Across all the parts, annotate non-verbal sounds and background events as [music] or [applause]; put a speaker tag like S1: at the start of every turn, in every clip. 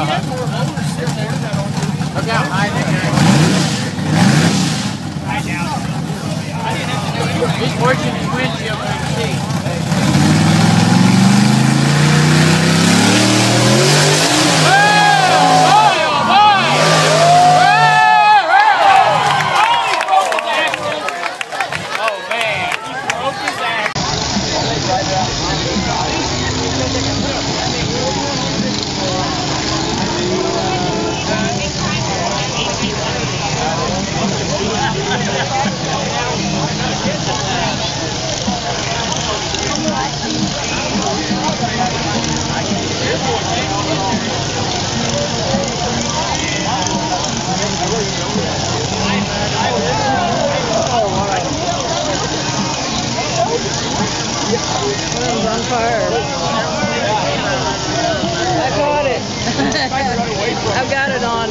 S1: Look out, high I didn't. He's
S2: working On fire. I got it. [laughs] I've got it on.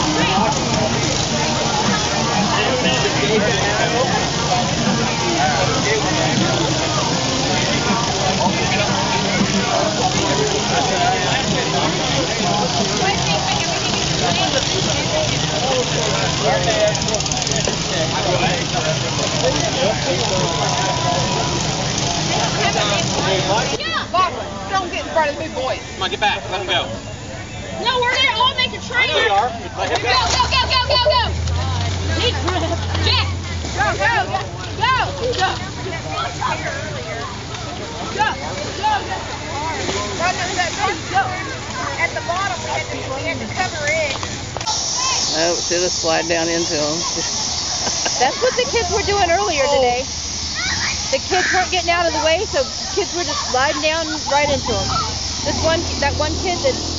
S3: don't get front of the big boys.
S4: Come on, get back. Let him go.
S3: No, we're gonna all make a train.
S4: There you are.
S3: Go, go, go, go, go, go. Jack. Go, go, go, go, go. Go, go, go. Run the, go, go. At the bottom, we had to, we had to cover it.
S2: Oh, should have slide down into them.
S5: That's what the kids were doing earlier oh. today. The kids weren't getting out of the way, so kids were just sliding down right into them. This one, that one kid that